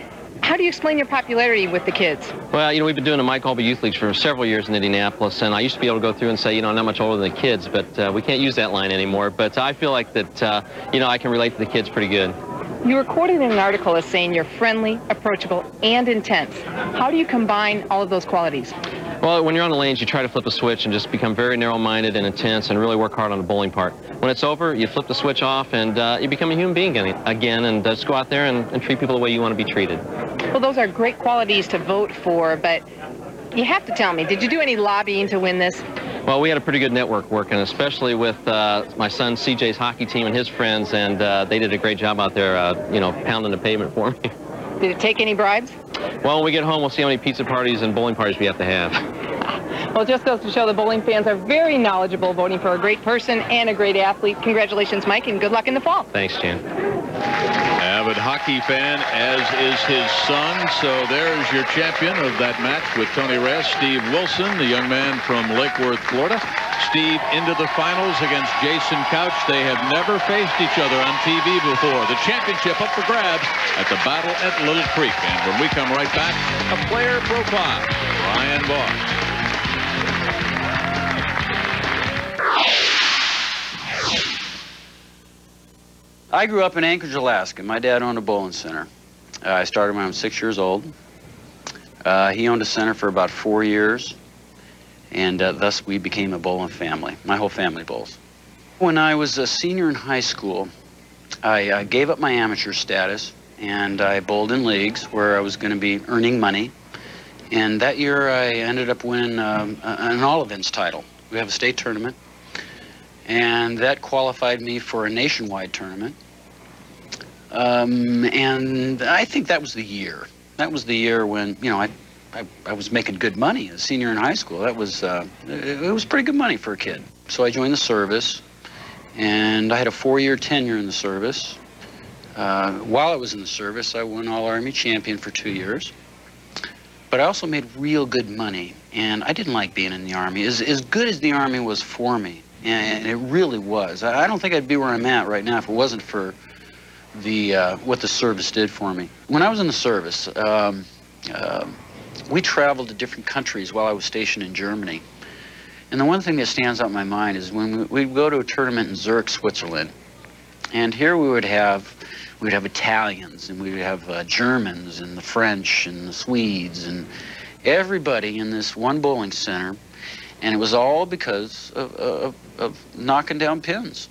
How do you explain your popularity with the kids? Well, you know, we've been doing the Mike Aulby Youth Leagues for several years in Indianapolis, and I used to be able to go through and say, you know, I'm not much older than the kids, but uh, we can't use that line anymore. But I feel like that, uh, you know, I can relate to the kids pretty good. You were quoted in an article as saying you're friendly, approachable, and intense. How do you combine all of those qualities? Well, when you're on the lanes, you try to flip a switch and just become very narrow-minded and intense and really work hard on the bowling part. When it's over, you flip the switch off and uh, you become a human being again and just go out there and, and treat people the way you want to be treated. Well, those are great qualities to vote for, but you have to tell me, did you do any lobbying to win this? Well, we had a pretty good network working, especially with uh, my son CJ's hockey team and his friends, and uh, they did a great job out there, uh, you know, pounding the pavement for me. Did it take any bribes? Well, when we get home, we'll see how many pizza parties and bowling parties we have to have. Well, just goes to show the bowling fans are very knowledgeable, voting for a great person and a great athlete. Congratulations, Mike, and good luck in the fall. Thanks, Jan. Avid hockey fan, as is his son. So there's your champion of that match with Tony Reyes, Steve Wilson, the young man from Lake Worth, Florida. Steve into the finals against Jason Couch. They have never faced each other on TV before. The championship up for grabs at the Battle at Little Creek. And when we come right back, a player profile, Brian Voss. I grew up in Anchorage, Alaska. My dad owned a bowling center. Uh, I started when I was six years old. Uh, he owned a center for about four years, and uh, thus we became a bowling family. My whole family bowls. When I was a senior in high school, I gave up my amateur status, and I bowled in leagues where I was going to be earning money. And that year I ended up winning um, an all events title. We have a state tournament, and that qualified me for a nationwide tournament. Um, and I think that was the year. That was the year when, you know, I, I, I was making good money as a senior in high school. That was, uh, it, it was pretty good money for a kid. So I joined the service, and I had a four-year tenure in the service. Uh, while I was in the service, I won All-Army Champion for two years. But I also made real good money, and I didn't like being in the Army. As, as good as the Army was for me, and it really was. I don't think I'd be where I'm at right now if it wasn't for the uh, what the service did for me. When I was in the service, um, uh, we traveled to different countries while I was stationed in Germany. And the one thing that stands out in my mind is when we, would go to a tournament in Zurich, Switzerland, and here we would have we'd have Italians and we'd have uh, Germans and the French and the Swedes and everybody in this one bowling center and it was all because of, of, of knocking down pins.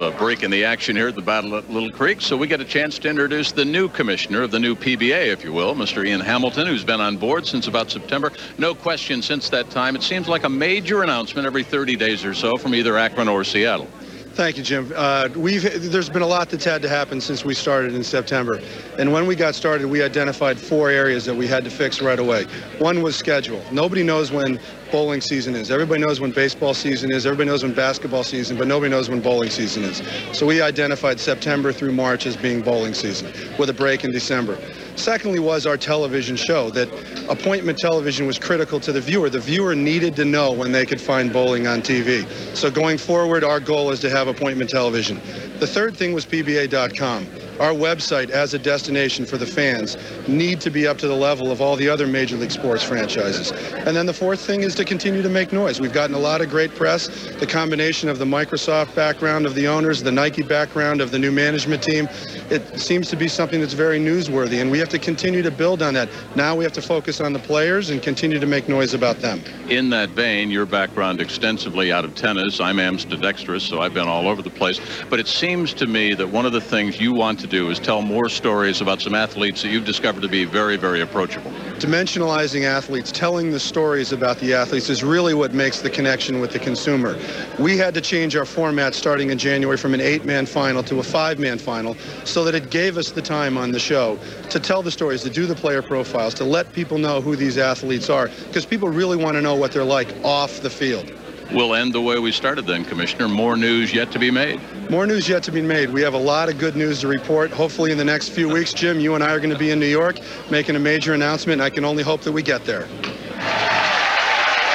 A break in the action here at the Battle at Little Creek, so we get a chance to introduce the new commissioner of the new PBA, if you will, Mr. Ian Hamilton, who's been on board since about September. No question since that time. It seems like a major announcement every 30 days or so from either Akron or Seattle. Thank you, Jim. Uh, we've there's been a lot that's had to happen since we started in September, and when we got started, we identified four areas that we had to fix right away. One was schedule. Nobody knows when bowling season is. Everybody knows when baseball season is. Everybody knows when basketball season, but nobody knows when bowling season is. So we identified September through March as being bowling season, with a break in December. Secondly was our television show, that appointment television was critical to the viewer. The viewer needed to know when they could find bowling on TV. So going forward, our goal is to have appointment television. The third thing was PBA.com our website as a destination for the fans need to be up to the level of all the other major league sports franchises. And then the fourth thing is to continue to make noise. We've gotten a lot of great press. The combination of the Microsoft background of the owners, the Nike background of the new management team, it seems to be something that's very newsworthy, and we have to continue to build on that. Now we have to focus on the players and continue to make noise about them. In that vein, your background extensively out of tennis. I'm ambidextrous, so I've been all over the place. But it seems to me that one of the things you want to do is tell more stories about some athletes that you've discovered to be very, very approachable. Dimensionalizing athletes, telling the stories about the athletes is really what makes the connection with the consumer. We had to change our format starting in January from an eight-man final to a five-man final so that it gave us the time on the show to tell the stories, to do the player profiles, to let people know who these athletes are, because people really want to know what they're like off the field. We'll end the way we started then, Commissioner. More news yet to be made. More news yet to be made. We have a lot of good news to report. Hopefully in the next few weeks, Jim, you and I are going to be in New York making a major announcement. I can only hope that we get there.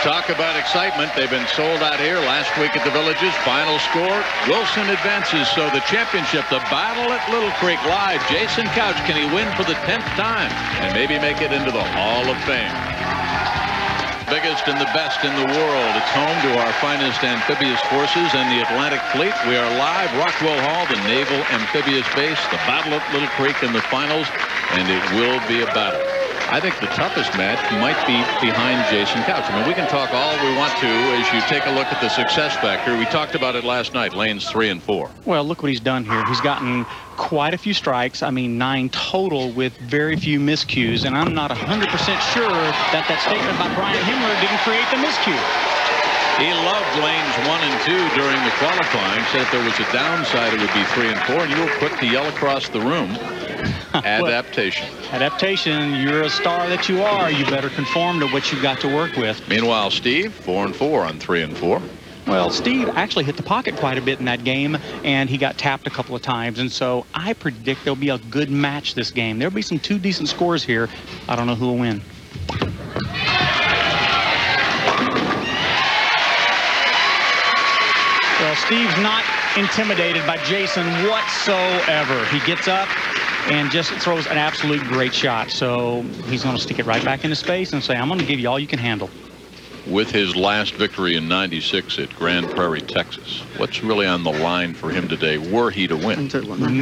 Talk about excitement. They've been sold out here last week at the Villages. Final score, Wilson advances. So the championship, the battle at Little Creek Live. Jason Couch, can he win for the 10th time and maybe make it into the Hall of Fame? Biggest and the best in the world. It's home to our finest amphibious forces and the Atlantic Fleet. We are live, Rockwell Hall, the Naval Amphibious Base, the battle at Little Creek in the finals, and it will be a battle. I think the toughest match might be behind Jason Couch. I mean, we can talk all we want to as you take a look at the success factor. We talked about it last night, lanes three and four. Well, look what he's done here. He's gotten quite a few strikes. I mean, nine total with very few miscues. And I'm not 100% sure that that statement by Brian Himmler didn't create the miscue. He loved lanes one and two during the qualifying. Said if there was a downside, it would be three and four. And you were quick to yell across the room. Adaptation. Adaptation. You're a star that you are. You better conform to what you've got to work with. Meanwhile, Steve, four and four on three and four. Well, Steve actually hit the pocket quite a bit in that game, and he got tapped a couple of times. And so I predict there'll be a good match this game. There'll be some two decent scores here. I don't know who will win. Steve's not intimidated by Jason whatsoever. He gets up and just throws an absolute great shot. So he's going to stick it right back into space and say, I'm going to give you all you can handle. With his last victory in 96 at Grand Prairie, Texas, what's really on the line for him today were he to win?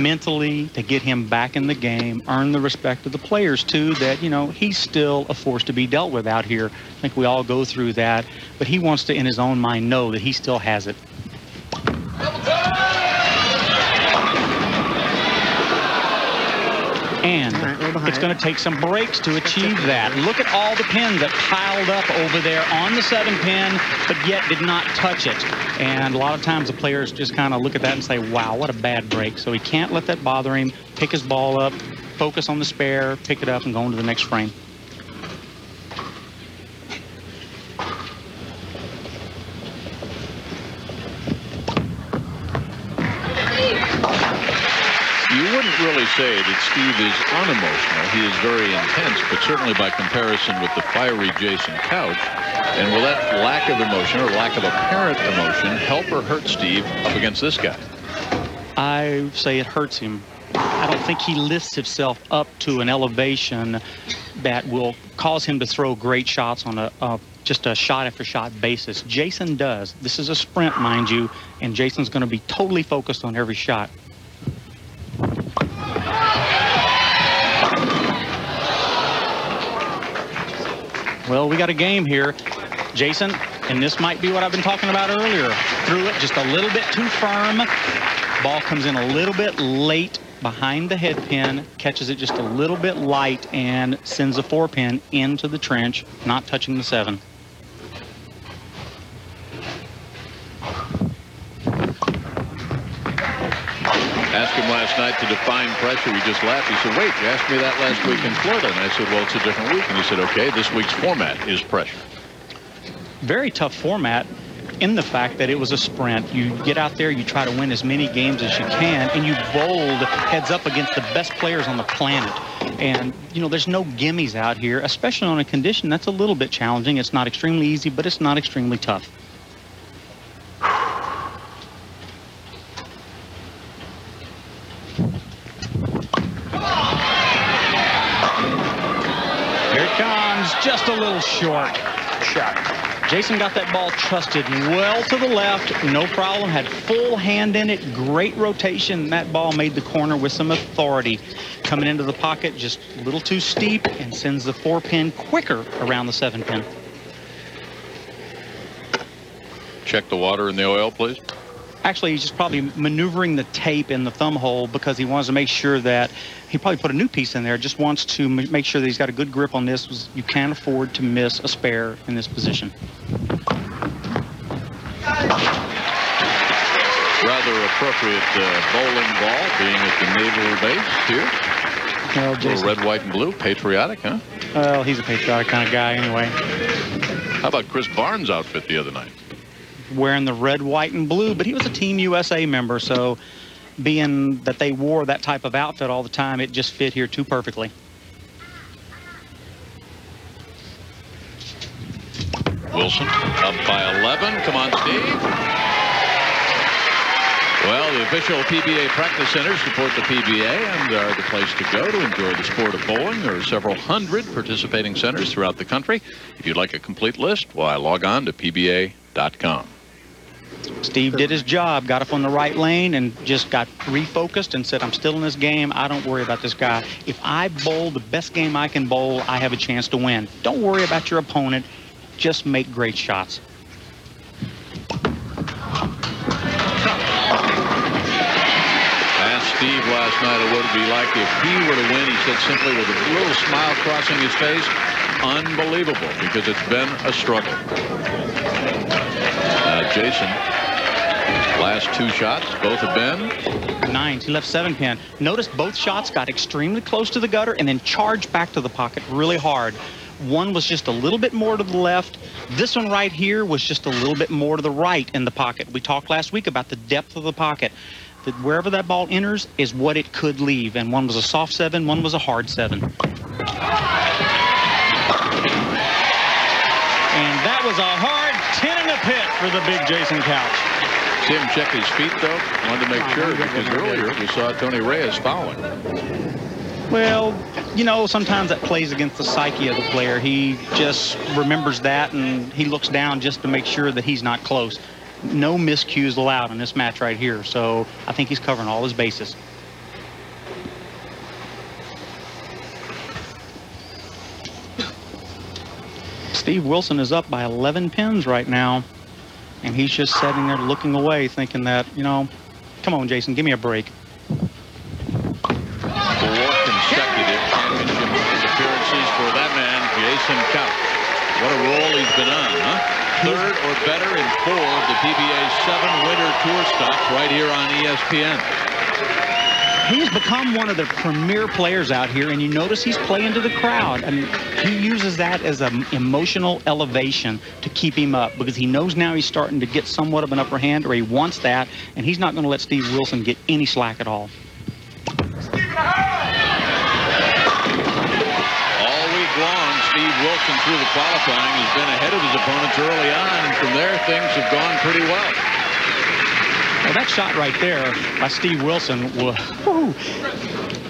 Mentally, to get him back in the game, earn the respect of the players, too, that, you know, he's still a force to be dealt with out here. I think we all go through that. But he wants to, in his own mind, know that he still has it. And it's going to take some breaks to achieve that. Look at all the pins that piled up over there on the seven pin, but yet did not touch it. And a lot of times the players just kind of look at that and say, wow, what a bad break. So he can't let that bother him. Pick his ball up, focus on the spare, pick it up, and go into the next frame. Say that Steve is unemotional. He is very intense, but certainly by comparison with the fiery Jason Couch, and will that lack of emotion or lack of apparent emotion help or hurt Steve up against this guy? I say it hurts him. I don't think he lifts himself up to an elevation that will cause him to throw great shots on a, a just a shot after shot basis. Jason does. This is a sprint, mind you, and Jason's going to be totally focused on every shot. Well, we got a game here. Jason, and this might be what I've been talking about earlier. Threw it just a little bit too firm. Ball comes in a little bit late behind the head pin, catches it just a little bit light, and sends the four pin into the trench, not touching the seven. Define pressure. He just laughed. He said, wait, you asked me that last week in Florida. And I said, well, it's a different week. And he said, okay, this week's format is pressure. Very tough format in the fact that it was a sprint. You get out there, you try to win as many games as you can, and you bowled heads up against the best players on the planet. And, you know, there's no gimmies out here, especially on a condition that's a little bit challenging. It's not extremely easy, but it's not extremely tough. Here it comes, just a little short. Shot. Jason got that ball trusted well to the left, no problem, had full hand in it, great rotation. That ball made the corner with some authority. Coming into the pocket, just a little too steep, and sends the four pin quicker around the seven pin. Check the water and the oil, please. Actually, he's just probably maneuvering the tape in the thumb hole because he wants to make sure that he probably put a new piece in there. Just wants to make sure that he's got a good grip on this. You can't afford to miss a spare in this position. Rather appropriate uh, bowling ball being at the naval base here. Well, Little red, white, and blue. Patriotic, huh? Well, he's a patriotic kind of guy anyway. How about Chris Barnes' outfit the other night? Wearing the red, white, and blue, but he was a Team USA member, so being that they wore that type of outfit all the time, it just fit here too perfectly. Wilson up by 11. Come on, Steve. Well, the official PBA practice centers support the PBA and are the place to go to enjoy the sport of bowling. There are several hundred participating centers throughout the country. If you'd like a complete list, why, log on to pba.com. Steve did his job, got up on the right lane and just got refocused and said, I'm still in this game. I don't worry about this guy. If I bowl the best game I can bowl, I have a chance to win. Don't worry about your opponent. Just make great shots. Asked Steve last night what it would be like if he were to win. He said simply with a little smile crossing his face, unbelievable because it's been a struggle. Uh, Jason, last two shots, both have been nines. He left seven pin. Notice both shots got extremely close to the gutter and then charged back to the pocket really hard. One was just a little bit more to the left. This one right here was just a little bit more to the right in the pocket. We talked last week about the depth of the pocket that wherever that ball enters is what it could leave. And one was a soft seven, one was a hard seven. Was a hard 10 in the pit for the big Jason Couch. Tim checked his feet, though? Wanted to make sure, because earlier we saw Tony Reyes fouling. Well, you know, sometimes that plays against the psyche of the player. He just remembers that, and he looks down just to make sure that he's not close no miscues allowed in this match right here. So I think he's covering all his bases. Steve Wilson is up by 11 pins right now. And he's just sitting there looking away, thinking that, you know, come on, Jason, give me a break. Four consecutive championship appearances for that man, Jason Couch. What a role he's been on, huh? third or better in four of the PBA's seven winter tour stops right here on ESPN. He's become one of the premier players out here, and you notice he's playing to the crowd. I mean, he uses that as an emotional elevation to keep him up because he knows now he's starting to get somewhat of an upper hand, or he wants that, and he's not going to let Steve Wilson get any slack at all. All week long, Steve Wilson through the qualifying has been ahead of his opponents early on, and from there things have gone pretty well. Well, that shot right there by Steve Wilson, whoa,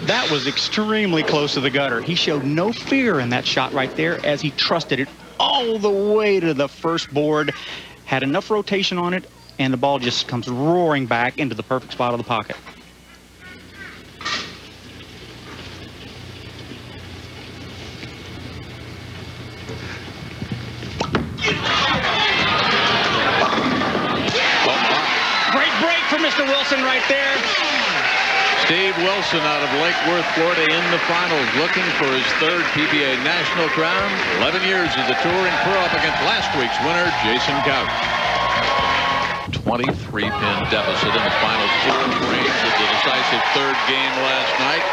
that was extremely close to the gutter. He showed no fear in that shot right there as he trusted it all the way to the first board, had enough rotation on it, and the ball just comes roaring back into the perfect spot of the pocket. Wilson right there. Steve Wilson out of Lake Worth, Florida in the finals, looking for his third PBA national crown. 11 years of the touring pro up against last week's winner, Jason Couch. 23-pin deficit in the final four of the decisive third game last night.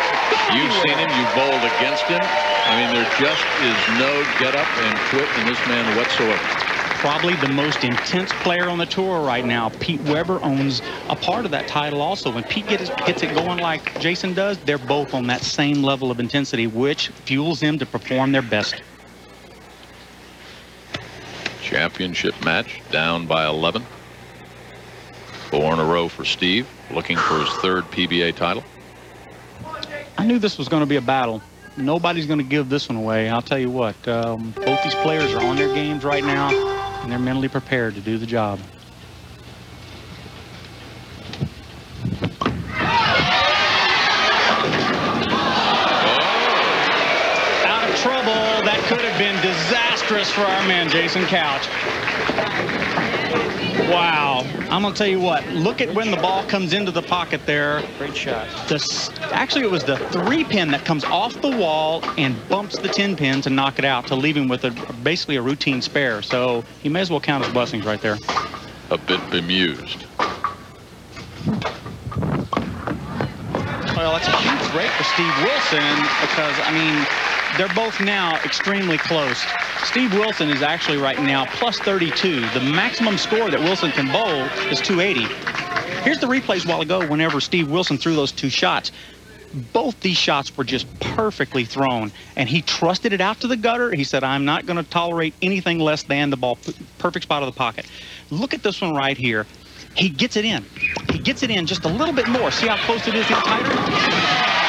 You've seen him. You've bowled against him. I mean, there just is no get up and quit in this man whatsoever probably the most intense player on the tour right now. Pete Weber owns a part of that title also. When Pete gets, gets it going like Jason does, they're both on that same level of intensity, which fuels them to perform their best. Championship match down by 11. Four in a row for Steve, looking for his third PBA title. I knew this was going to be a battle nobody's going to give this one away. I'll tell you what, um, both these players are on their games right now and they're mentally prepared to do the job. Out of trouble. That could have been disastrous for our man, Jason Couch. Wow. I'm going to tell you what. Look at when the ball comes into the pocket there. Great shot. The, actually, it was the three pin that comes off the wall and bumps the 10 pin to knock it out, to leave him with a, basically a routine spare. So he may as well count his blessings right there. A bit bemused. Well, that's a huge break for Steve Wilson because, I mean, they're both now extremely close. Steve Wilson is actually right now plus 32. The maximum score that Wilson can bowl is 280. Here's the replays a while ago whenever Steve Wilson threw those two shots. Both these shots were just perfectly thrown, and he trusted it out to the gutter. He said, I'm not going to tolerate anything less than the ball, perfect spot of the pocket. Look at this one right here. He gets it in. He gets it in just a little bit more. See how close it is tighter?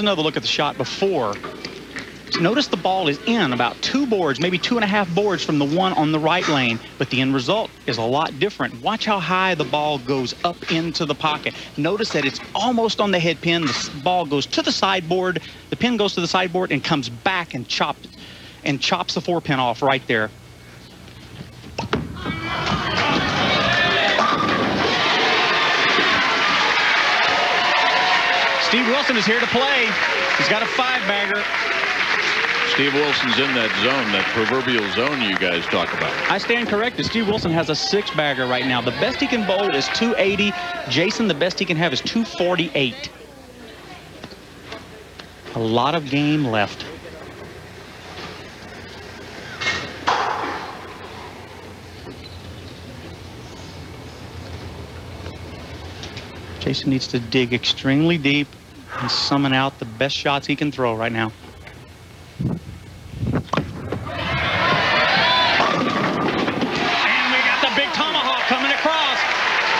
Here's another look at the shot before. Notice the ball is in about two boards, maybe two and a half boards from the one on the right lane, but the end result is a lot different. Watch how high the ball goes up into the pocket. Notice that it's almost on the head pin. The ball goes to the sideboard. The pin goes to the sideboard and comes back and chops and chops the four pin off right there. Steve Wilson is here to play. He's got a five-bagger. Steve Wilson's in that zone, that proverbial zone you guys talk about. I stand corrected. Steve Wilson has a six-bagger right now. The best he can bowl is 280. Jason, the best he can have is 248. A lot of game left. Jason needs to dig extremely deep and summon out the best shots he can throw right now. And we got the big tomahawk coming across.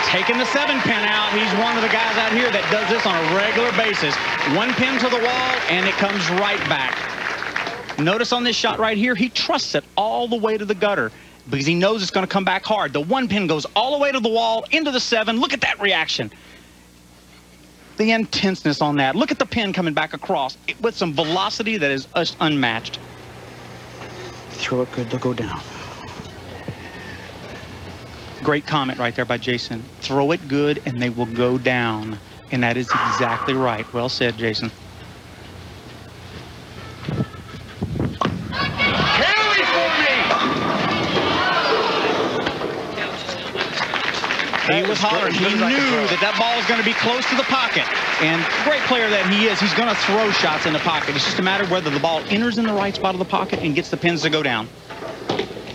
Taking the seven pin out. He's one of the guys out here that does this on a regular basis. One pin to the wall, and it comes right back. Notice on this shot right here, he trusts it all the way to the gutter because he knows it's going to come back hard. The one pin goes all the way to the wall, into the seven. Look at that reaction the intenseness on that. Look at the pin coming back across with some velocity that is unmatched. Throw it good, they'll go down. Great comment right there by Jason. Throw it good and they will go down. And that is exactly right. Well said, Jason. He was hollering. He knew that that ball was going to be close to the pocket. And great player that he is, he's going to throw shots in the pocket. It's just a matter of whether the ball enters in the right spot of the pocket and gets the pins to go down.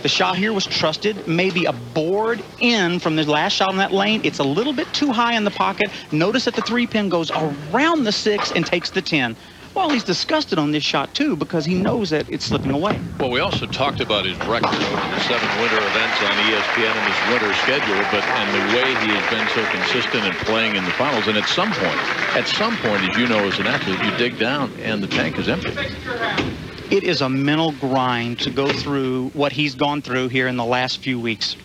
The shot here was trusted, maybe a board in from the last shot in that lane. It's a little bit too high in the pocket. Notice that the three pin goes around the six and takes the 10. Well, he's disgusted on this shot, too, because he knows that it's slipping away. Well, we also talked about his record over the seven winter events on ESPN and his winter schedule, but and the way he has been so consistent in playing in the finals. And at some point, at some point, as you know as an athlete, you dig down and the tank is empty. It is a mental grind to go through what he's gone through here in the last few weeks.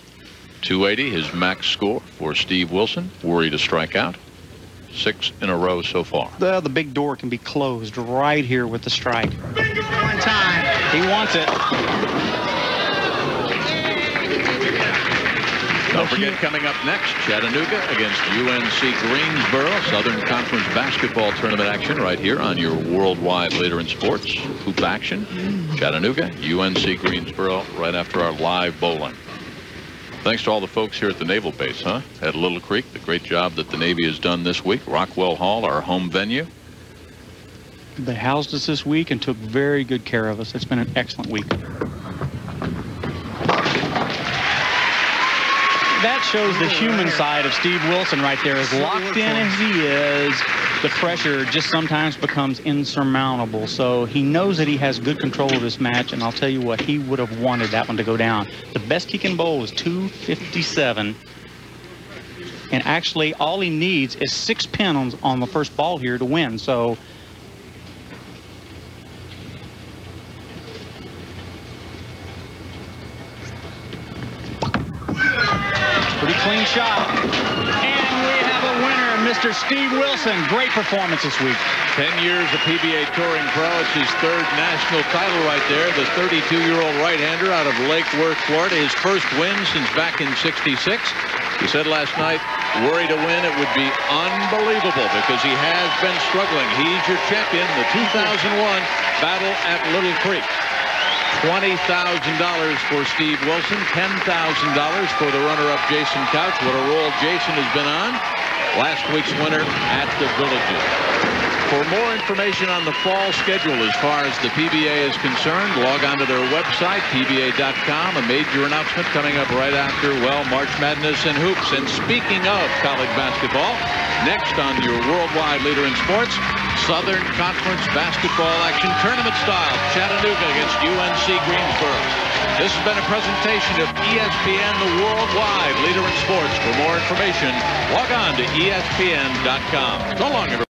280, his max score for Steve Wilson. Worry to strike out. Six in a row so far. The, the big door can be closed right here with the strike. One time. He wants it. Don't forget, coming up next, Chattanooga against UNC Greensboro. Southern Conference basketball tournament action right here on your worldwide leader in sports. Hoop action. Chattanooga, UNC Greensboro, right after our live bowling. Thanks to all the folks here at the Naval Base, huh? At Little Creek, the great job that the Navy has done this week. Rockwell Hall, our home venue. They housed us this week and took very good care of us. It's been an excellent week. That shows the human side of Steve Wilson right there. As locked in as he is, the pressure just sometimes becomes insurmountable. So he knows that he has good control of this match, and I'll tell you what, he would have wanted that one to go down. The best he can bowl is 257. And actually, all he needs is six pin on, on the first ball here to win. So Steve Wilson. Great performance this week. 10 years of PBA Touring Pro. It's his third national title right there. The 32-year-old right-hander out of Lake Worth, Florida. His first win since back in 66. He said last night, worried to win, it would be unbelievable because he has been struggling. He's your champion, the 2001 battle at Little Creek. $20,000 for Steve Wilson, $10,000 for the runner-up Jason Couch. What a roll Jason has been on. Last week's winner at the Villages. For more information on the fall schedule as far as the PBA is concerned, log on to their website, pba.com. A major announcement coming up right after, well, March Madness and hoops. And speaking of college basketball, next on your worldwide leader in sports, Southern Conference basketball action tournament style, Chattanooga against UNC Greensboro. This has been a presentation of ESPN, the worldwide leader in sports. For more information, log on to ESPN.com. So long, everybody.